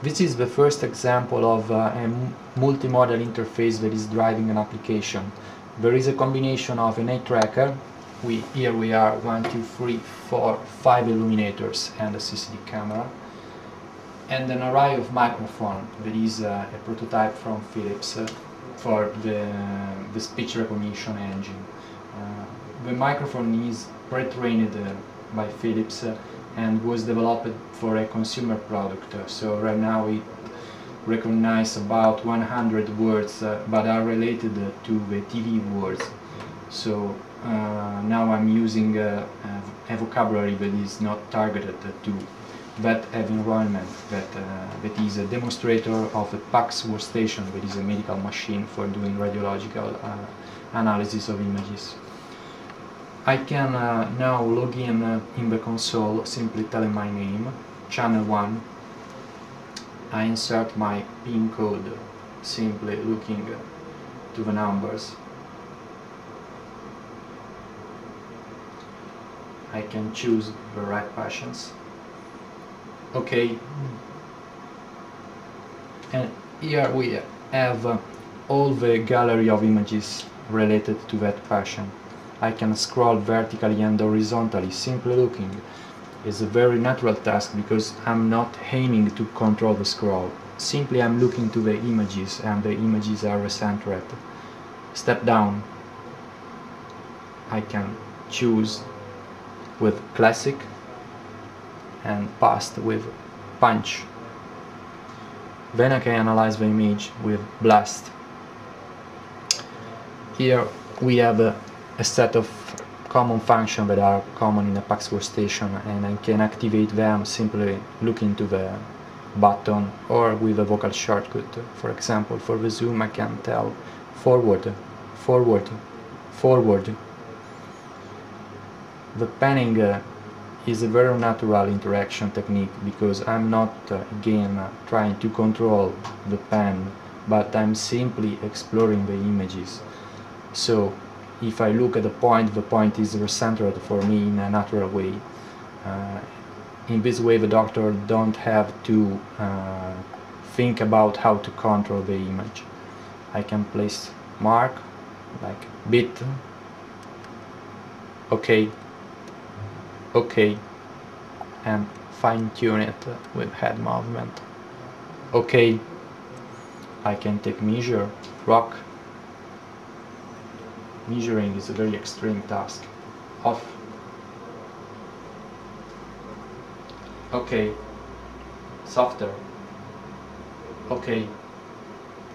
This is the first example of uh, a multimodal interface that is driving an application. There is a combination of an eye tracker, we, here we are one, two, three, four, five illuminators and a CCD camera, and an array of microphone that is uh, a prototype from Philips uh, for the, the speech recognition engine. Uh, the microphone is pre-trained uh, by Philips uh, and was developed for a consumer product. so right now it recognizes about 100 words uh, but are related to the TV words. So uh, now I'm using a, a, vocabulary that is not targeted to that environment that, uh, that is a demonstrator of a PACS workstation that is a medical machine for doing radiological uh, analysis of images. I can uh, now log in uh, in the console simply telling my name, channel 1. I insert my PIN code simply looking to the numbers. I can choose the right patients. Okay. And here we have all the gallery of images related to that patient. I can scroll vertically and horizontally, simply looking. It's a very natural task because I'm not aiming to control the scroll. Simply I'm looking to the images and the images are recentered. Step down. I can choose with classic and past with punch. Then I can analyze the image with blast. Here we have a a set of common functions that are common in a PACS workstation and I can activate them simply looking to the button or with a vocal shortcut. For example, for the zoom I can tell forward, forward, forward. The panning uh, is a very natural interaction technique because I'm not uh, again uh, trying to control the pan but I'm simply exploring the images. So if I look at the point, the point is recentered for me in a natural way. Uh, in this way the doctor don't have to uh, think about how to control the image. I can place mark, like bit, okay, okay, and fine tune it with head movement. Okay, I can take measure, rock, measuring is a very extreme task. Off. Okay. Softer. Okay.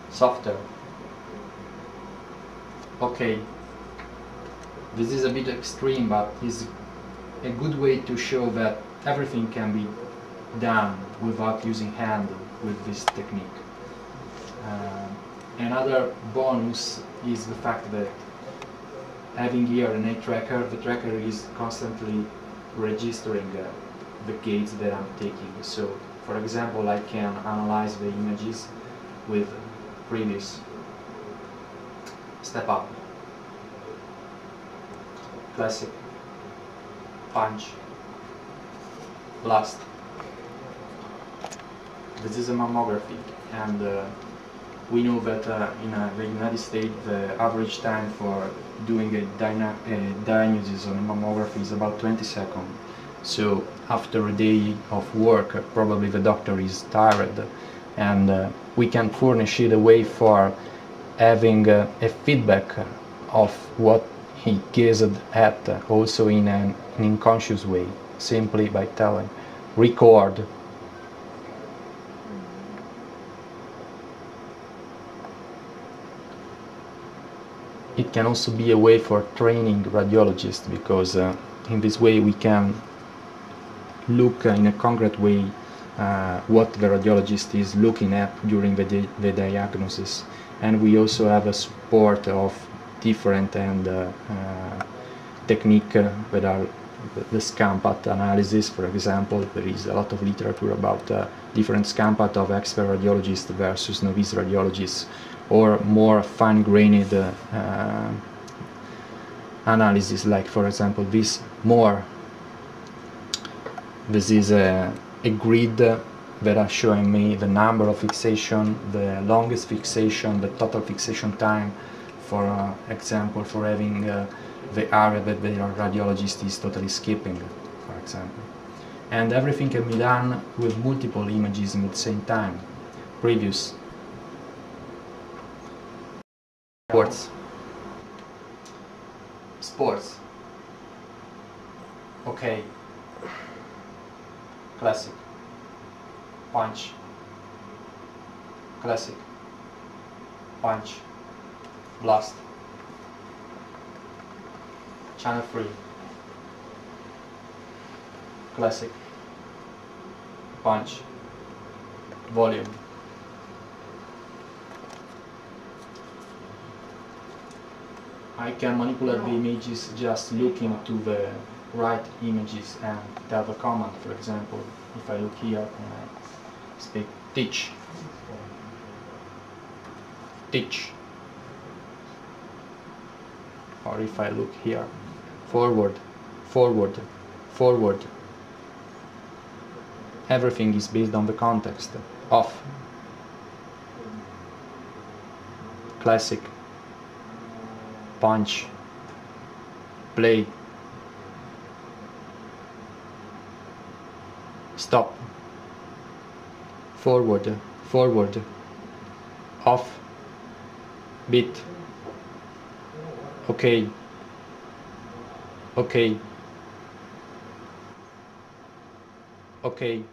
Softer. Okay. This is a bit extreme, but is a good way to show that everything can be done without using hand with this technique. Uh, another bonus is the fact that having eye tracker, the tracker is constantly registering uh, the gaze that I'm taking. So, for example, I can analyze the images with previous step up, classic, punch, blast. This is a mammography and uh, we know that uh, in uh, the United States the average time for doing a, a diagnosis on a mammography is about 20 seconds. So after a day of work, probably the doctor is tired and uh, we can furnish it a way for having uh, a feedback of what he gazed at uh, also in an, an unconscious way, simply by telling record it can also be a way for training radiologists because uh, in this way we can look uh, in a concrete way uh, what the radiologist is looking at during the, di the diagnosis. And we also have a support of different and uh, uh, technique uh, that are the scanpath analysis. For example there is a lot of literature about different scanpath of expert radiologists versus novice radiologists or more fine-grained uh, analysis like for example this more this is a, a grid that are showing me the number of fixation, the longest fixation, the total fixation time, for uh, example, for having uh, the area that the radiologist is totally skipping, for example. And everything can be done with multiple images at the same time. Previous. Sports. Sports. Okay. Classic. Punch. Classic. Punch. Blast. Channel 3. Classic. Punch. Volume. I can manipulate the images just looking to the right images and tell the command. For example, if I look here and I speak teach, teach, or if I look here, forward, forward, forward. Everything is based on the context. Off, classic, punch, play, stop, forward, forward, off, beat, okay, okay, okay.